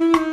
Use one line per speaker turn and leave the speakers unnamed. Mm-hmm.